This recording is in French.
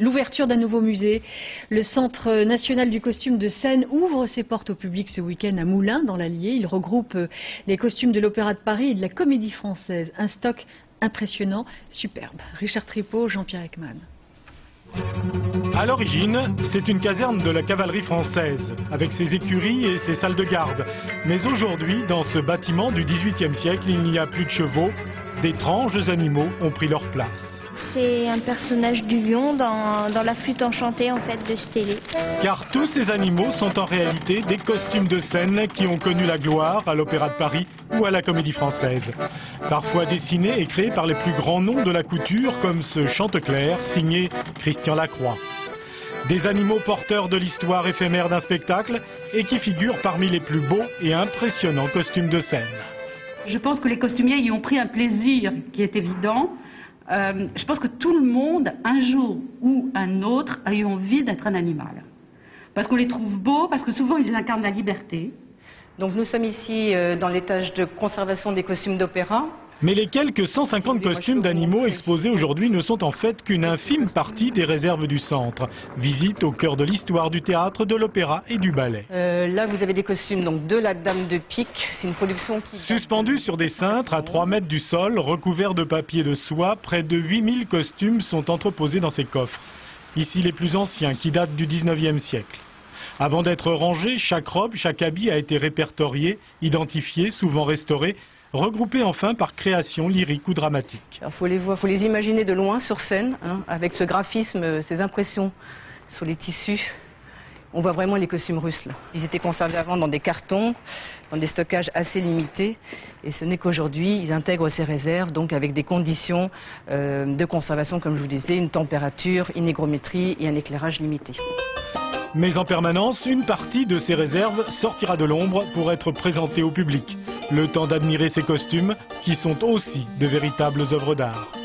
L'ouverture d'un nouveau musée, le Centre national du costume de Seine ouvre ses portes au public ce week-end à Moulins, dans l'Allier. Il regroupe euh, les costumes de l'Opéra de Paris et de la Comédie Française. Un stock impressionnant, superbe. Richard Tripot, Jean-Pierre Ekman. À l'origine, c'est une caserne de la cavalerie française, avec ses écuries et ses salles de garde. Mais aujourd'hui, dans ce bâtiment du XVIIIe siècle, il n'y a plus de chevaux. D'étranges animaux ont pris leur place. C'est un personnage du lion dans, dans, la flûte enchantée en fait de Stélé. Car tous ces animaux sont en réalité des costumes de scène qui ont connu la gloire à l'Opéra de Paris ou à la Comédie Française. Parfois dessinés et créés par les plus grands noms de la couture comme ce Chanteclair signé Christian Lacroix. Des animaux porteurs de l'histoire éphémère d'un spectacle et qui figurent parmi les plus beaux et impressionnants costumes de scène. Je pense que les costumiers y ont pris un plaisir qui est évident. Euh, je pense que tout le monde, un jour ou un autre, a eu envie d'être un animal. Parce qu'on les trouve beaux, parce que souvent ils incarnent la liberté. Donc nous sommes ici euh, dans l'étage de conservation des costumes d'opéra. Mais les quelques 150 costumes d'animaux exposés aujourd'hui ne sont en fait qu'une infime partie des réserves du centre. Visite au cœur de l'histoire du théâtre, de l'opéra et du ballet. Euh, là, vous avez des costumes donc, de la Dame de Pique. C'est une production qui... Suspendus sur des cintres à 3 mètres du sol, recouverts de papier de soie, près de 8000 costumes sont entreposés dans ces coffres. Ici les plus anciens, qui datent du 19e siècle. Avant d'être rangés, chaque robe, chaque habit a été répertorié, identifié, souvent restauré, regroupés enfin par création lyrique ou dramatique. Il faut les voir, faut les imaginer de loin sur scène, hein, avec ce graphisme, euh, ces impressions sur les tissus. On voit vraiment les costumes russes là. Ils étaient conservés avant dans des cartons, dans des stockages assez limités, et ce n'est qu'aujourd'hui ils intègrent ces réserves, donc avec des conditions euh, de conservation, comme je vous disais, une température, une hygrométrie et un éclairage limité. Mais en permanence, une partie de ces réserves sortira de l'ombre pour être présentée au public. Le temps d'admirer ces costumes qui sont aussi de véritables œuvres d'art.